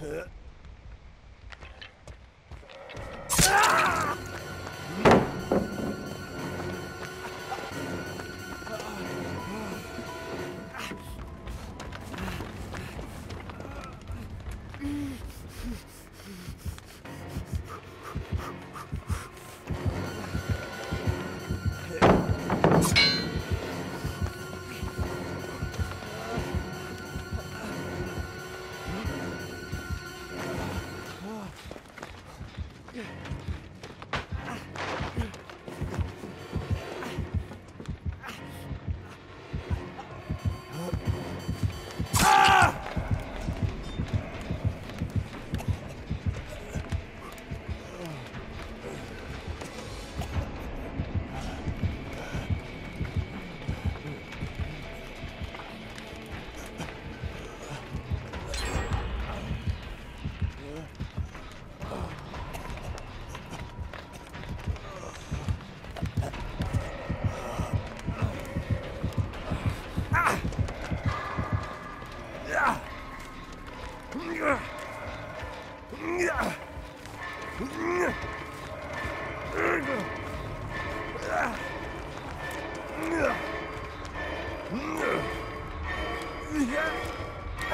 Huh?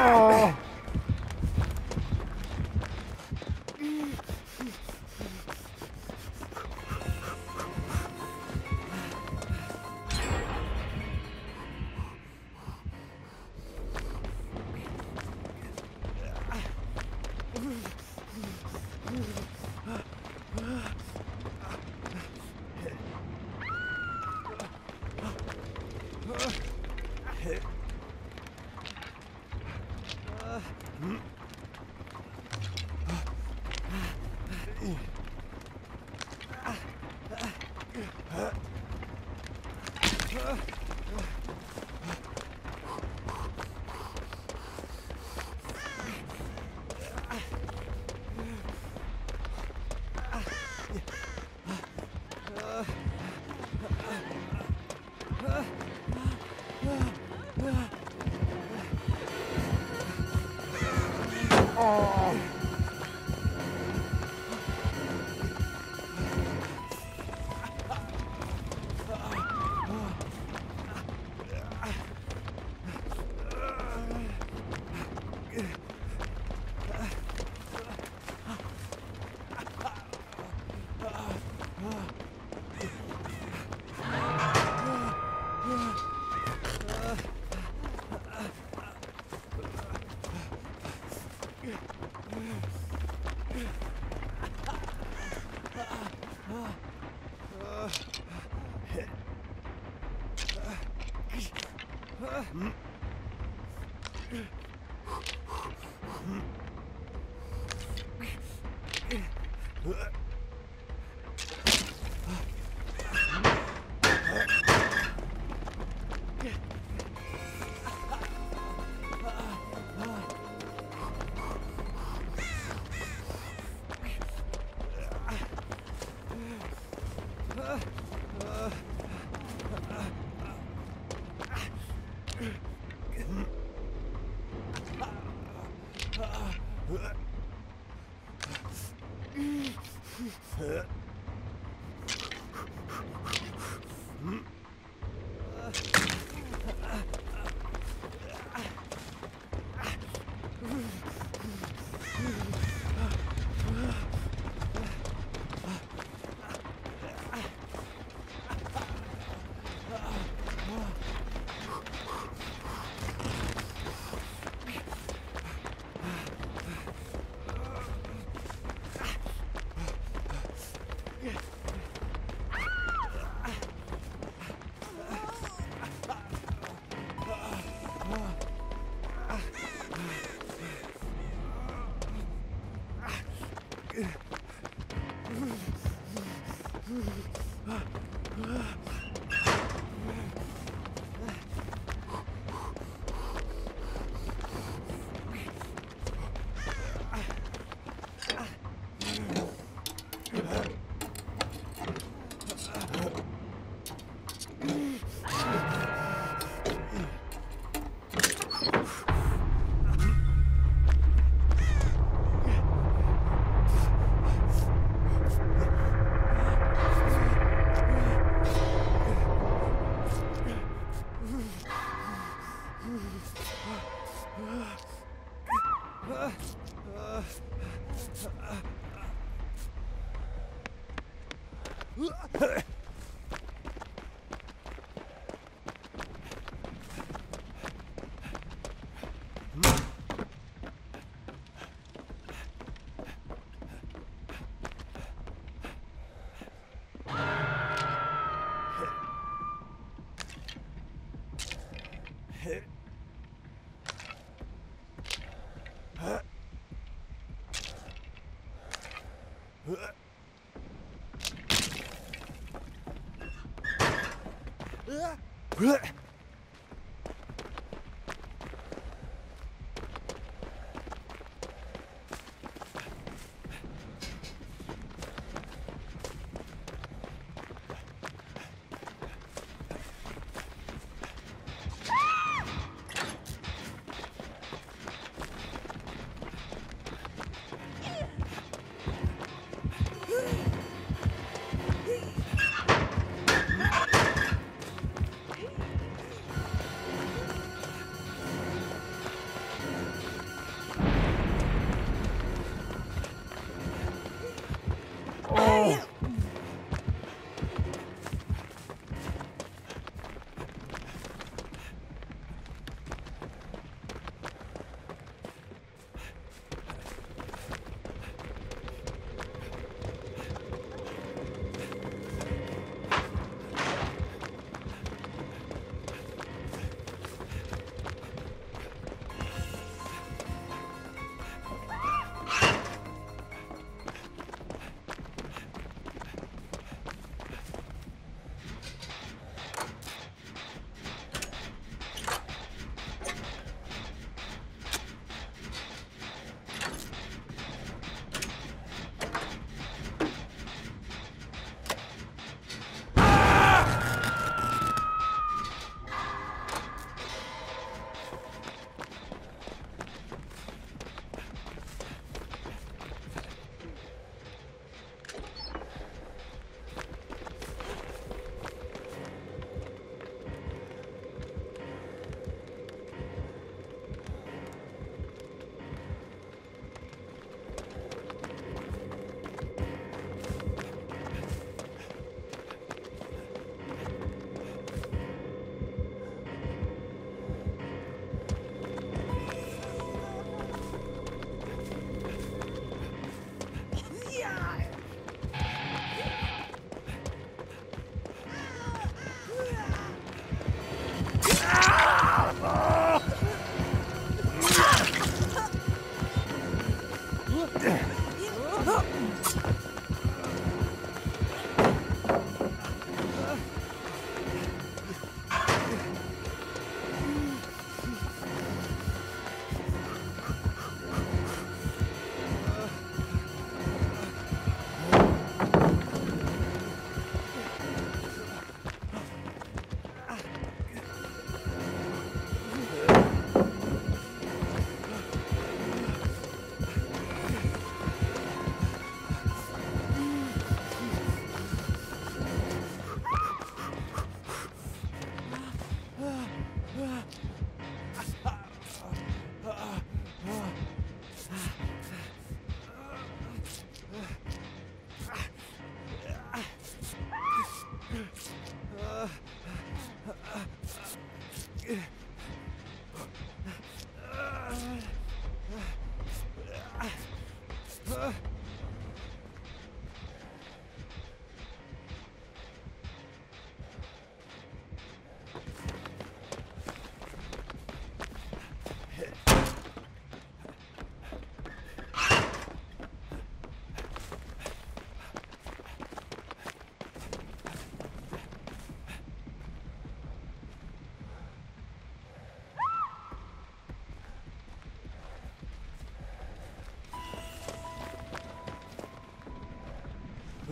Oh. Mm. Huh? Blech.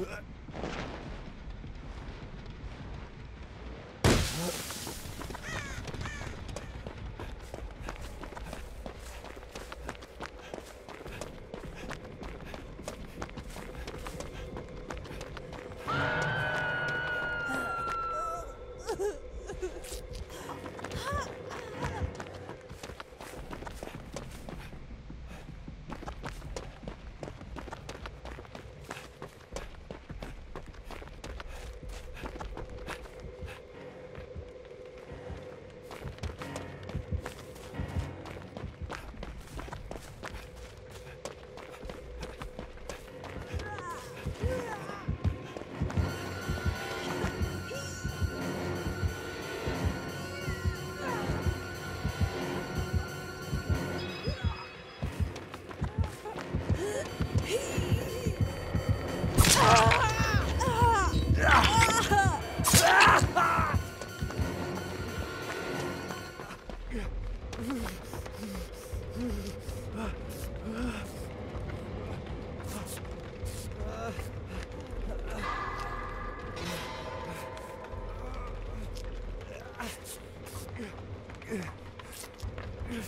Ugh.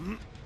Mm-hmm.